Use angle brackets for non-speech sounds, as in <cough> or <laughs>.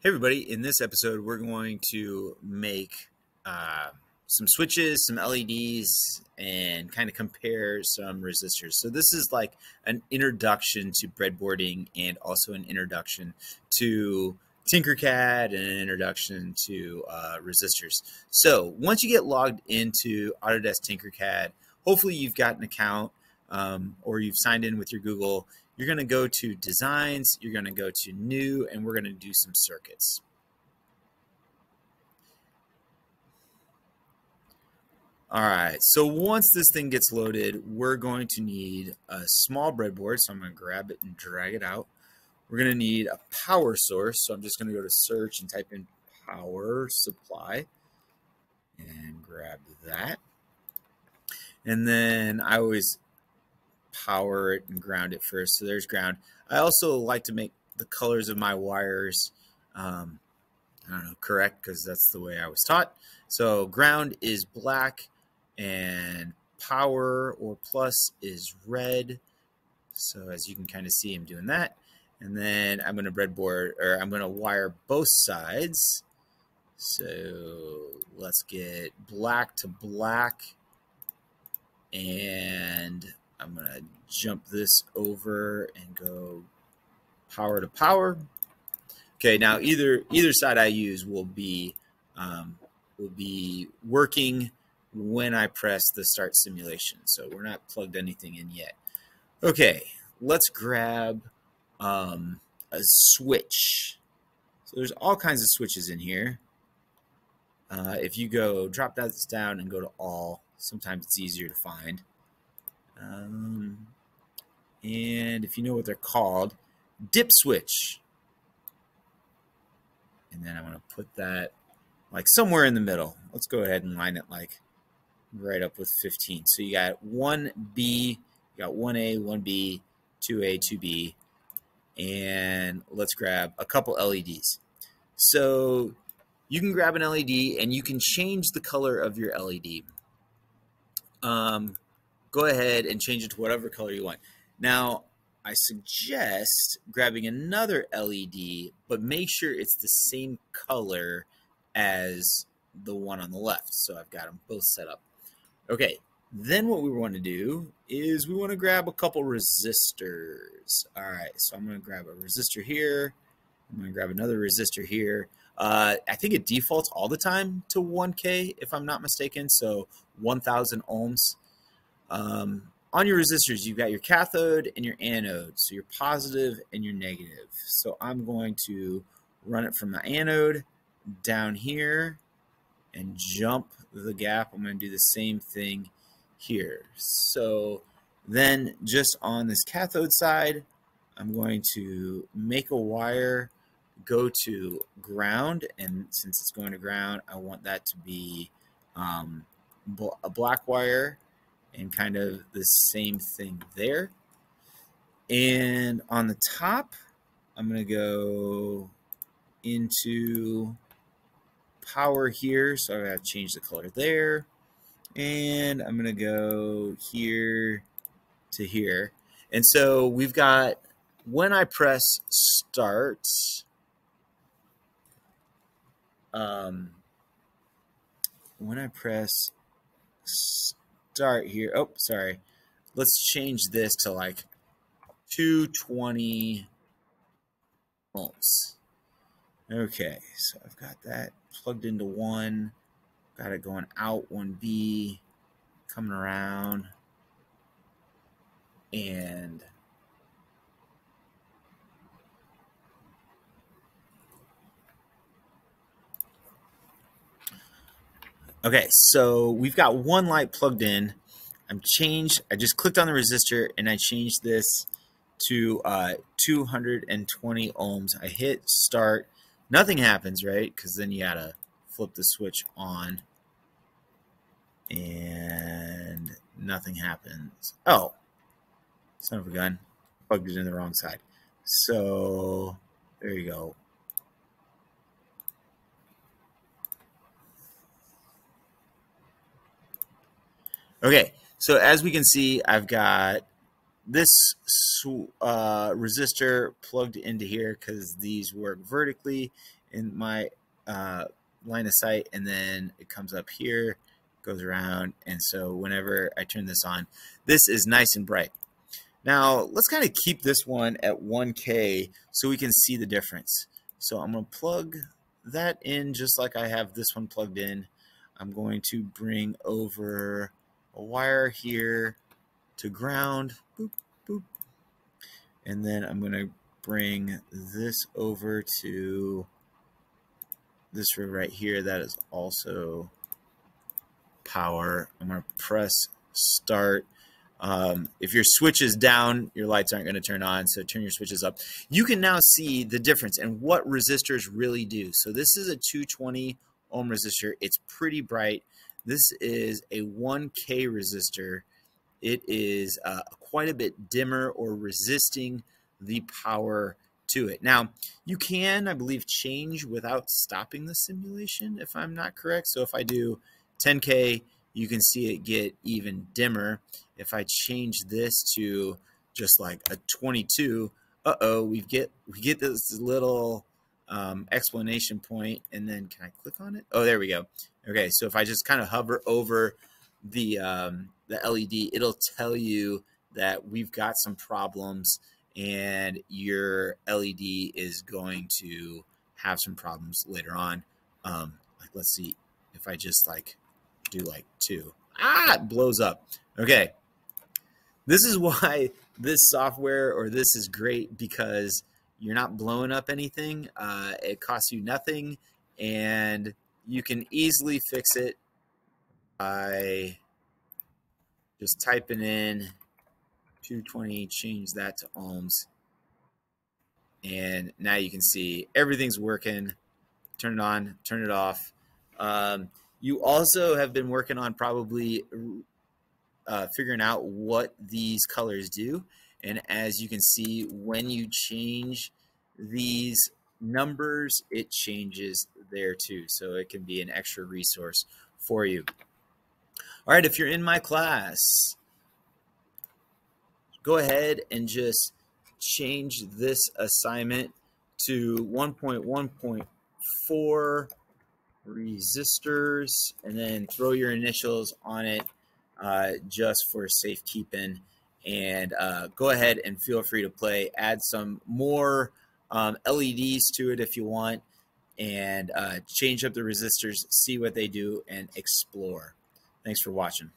Hey, everybody. In this episode, we're going to make uh, some switches, some LEDs, and kind of compare some resistors. So, this is like an introduction to breadboarding and also an introduction to Tinkercad and an introduction to uh, resistors. So, once you get logged into Autodesk Tinkercad, hopefully you've got an account um, or you've signed in with your Google you're going to go to designs, you're going to go to new, and we're going to do some circuits. All right, so once this thing gets loaded, we're going to need a small breadboard. So I'm going to grab it and drag it out. We're going to need a power source. So I'm just going to go to search and type in power supply and grab that. And then I always power it and ground it first. So there's ground. I also like to make the colors of my wires, um, I don't know, correct because that's the way I was taught. So ground is black and power or plus is red. So as you can kind of see, I'm doing that. And then I'm going to breadboard or I'm going to wire both sides. So let's get black to black and I'm going to jump this over and go power to power. Okay, now either either side I use will be um, will be working when I press the start simulation. So we're not plugged anything in yet. Okay, let's grab um, a switch. So there's all kinds of switches in here. Uh, if you go drop that down and go to all, sometimes it's easier to find. Um, and if you know what they're called, dip switch. And then I'm going to put that like somewhere in the middle. Let's go ahead and line it like right up with 15. So you got 1B, you got 1A, 1B, 2A, 2B, and let's grab a couple LEDs. So you can grab an LED and you can change the color of your LED. Um, go ahead and change it to whatever color you want. Now, I suggest grabbing another LED, but make sure it's the same color as the one on the left. So I've got them both set up. Okay, then what we want to do is we want to grab a couple resistors. All right, so I'm going to grab a resistor here. I'm going to grab another resistor here. Uh, I think it defaults all the time to 1K, if I'm not mistaken. So 1,000 ohms. Um, on your resistors, you've got your cathode and your anode. So your positive and your negative. So I'm going to run it from the anode down here and jump the gap. I'm going to do the same thing here. So then just on this cathode side, I'm going to make a wire go to ground. And since it's going to ground, I want that to be um, a black wire and kind of the same thing there. And on the top, I'm going to go into power here. So I got to change the color there. And I'm going to go here to here. And so we've got, when I press start, um, when I press start here. Oh, sorry. Let's change this to like 220 ohms. Okay, so I've got that plugged into one. Got it going out 1B, coming around. And Okay, so we've got one light plugged in. I'm changed. I just clicked on the resistor and I changed this to uh, 220 ohms. I hit start. Nothing happens, right? Because then you gotta flip the switch on, and nothing happens. Oh, son of a gun! Plugged it in the wrong side. So there you go. Okay, so as we can see, I've got this uh, resistor plugged into here because these work vertically in my uh, line of sight, and then it comes up here, goes around, and so whenever I turn this on, this is nice and bright. Now, let's kind of keep this one at 1K so we can see the difference. So I'm going to plug that in just like I have this one plugged in. I'm going to bring over a wire here to ground. Boop, boop. And then I'm going to bring this over to this room right here. That is also power. I'm going to press start. Um, if your switch is down, your lights aren't going to turn on, so turn your switches up. You can now see the difference and what resistors really do. So this is a 220 ohm resistor. It's pretty bright. This is a 1K resistor. It is uh, quite a bit dimmer or resisting the power to it. Now, you can, I believe, change without stopping the simulation, if I'm not correct. So if I do 10K, you can see it get even dimmer. If I change this to just like a 22, uh-oh, we get we get this little um, explanation point, and then can I click on it? Oh, there we go. Okay, so if I just kind of hover over the um, the LED, it'll tell you that we've got some problems, and your LED is going to have some problems later on. Um, like, let's see if I just like do like two. Ah, it blows up. Okay. This is <laughs> why this software or this is great because you're not blowing up anything. Uh, it costs you nothing and you can easily fix it by just typing in 220, change that to ohms. And now you can see everything's working. Turn it on, turn it off. Um, you also have been working on probably uh, figuring out what these colors do. And as you can see, when you change these numbers, it changes there too. So it can be an extra resource for you. All right, if you're in my class, go ahead and just change this assignment to 1.1.4 resistors, and then throw your initials on it uh, just for safekeeping. And uh, go ahead and feel free to play. Add some more um, LEDs to it if you want, and uh, change up the resistors, see what they do, and explore. Thanks for watching.